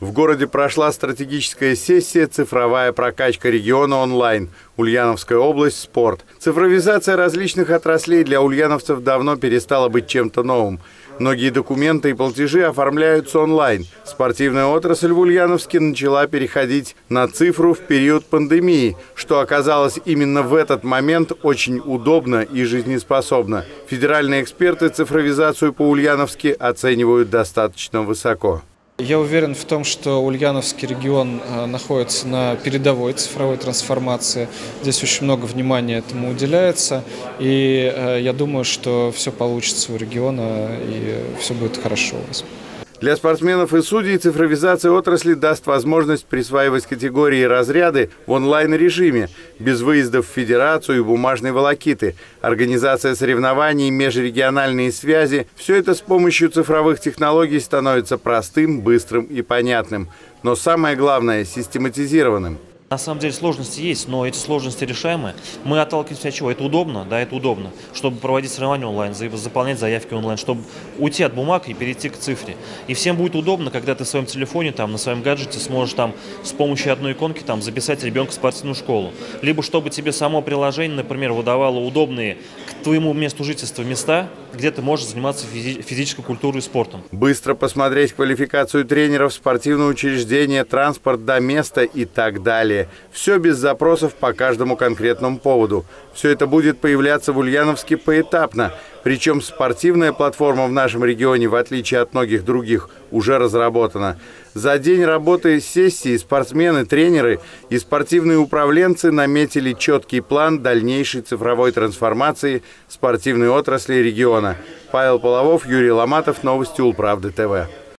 В городе прошла стратегическая сессия «Цифровая прокачка региона онлайн». Ульяновская область, спорт. Цифровизация различных отраслей для ульяновцев давно перестала быть чем-то новым. Многие документы и платежи оформляются онлайн. Спортивная отрасль в Ульяновске начала переходить на цифру в период пандемии, что оказалось именно в этот момент очень удобно и жизнеспособно. Федеральные эксперты цифровизацию по-ульяновски оценивают достаточно высоко. Я уверен в том, что Ульяновский регион э, находится на передовой цифровой трансформации. Здесь очень много внимания этому уделяется. И э, я думаю, что все получится у региона и все будет хорошо у вас. Для спортсменов и судей цифровизация отрасли даст возможность присваивать категории и разряды в онлайн-режиме, без выездов в федерацию и бумажной волокиты, организация соревнований, межрегиональные связи – все это с помощью цифровых технологий становится простым, быстрым и понятным. Но самое главное – систематизированным – на самом деле сложности есть, но эти сложности решаемы. Мы отталкиваемся от чего? Это удобно, да, это удобно, чтобы проводить соревнования онлайн, заполнять заявки онлайн, чтобы уйти от бумаг и перейти к цифре. И всем будет удобно, когда ты в своем телефоне, там, на своем гаджете сможешь там с помощью одной иконки там записать ребенка в спортивную школу. Либо чтобы тебе само приложение, например, выдавало удобные к твоему месту жительства места, где ты можешь заниматься физи физической культурой и спортом. Быстро посмотреть квалификацию тренеров, спортивное учреждение, транспорт до места и так далее. Все без запросов по каждому конкретному поводу. Все это будет появляться в Ульяновске поэтапно. Причем спортивная платформа в нашем регионе, в отличие от многих других, уже разработана. За день работы сессии спортсмены, тренеры и спортивные управленцы наметили четкий план дальнейшей цифровой трансформации спортивной отрасли региона. Павел Половов, Юрий Ломатов, Новости Улправды ТВ.